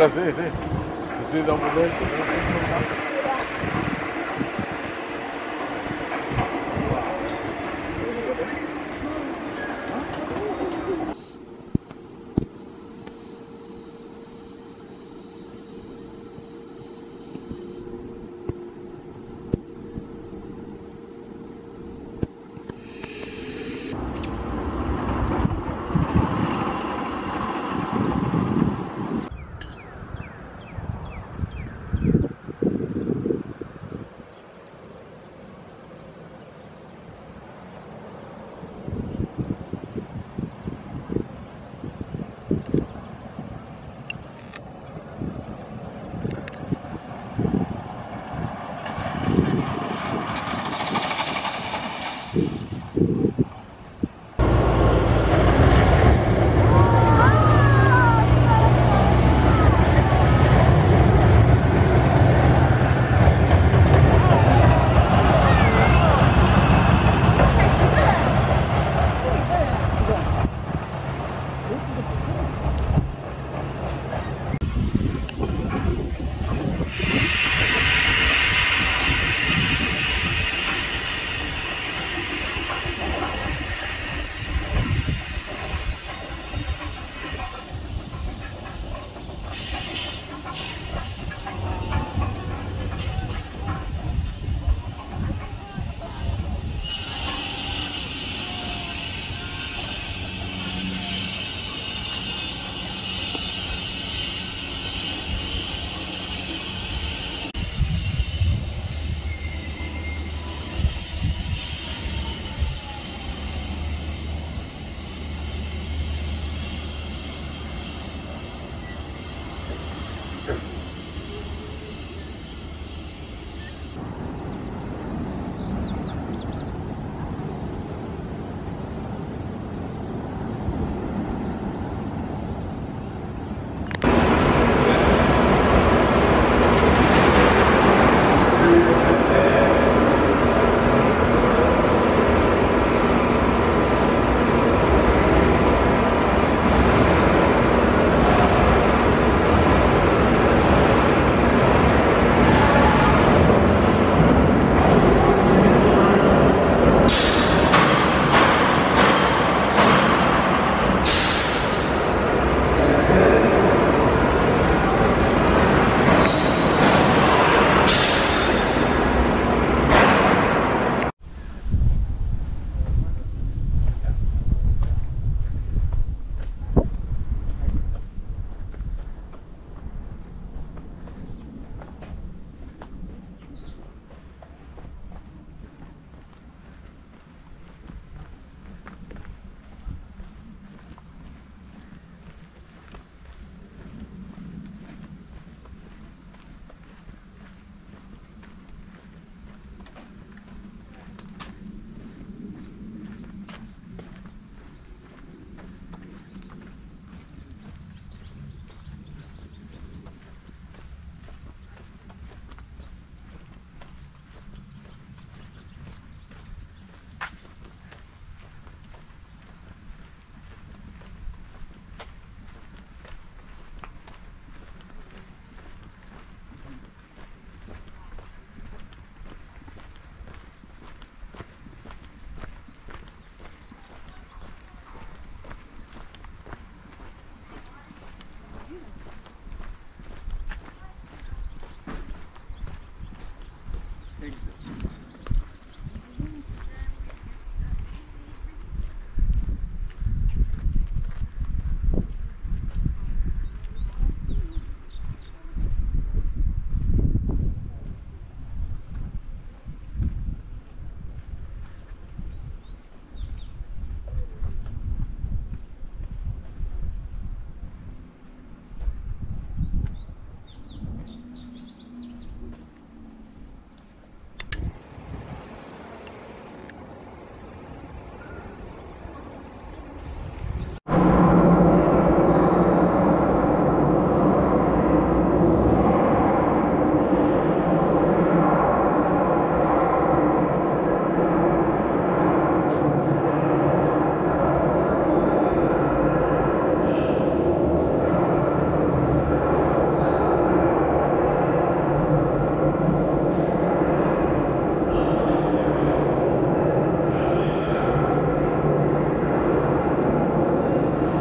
Ahora sí, sí. Sí, da un momento. Thank you.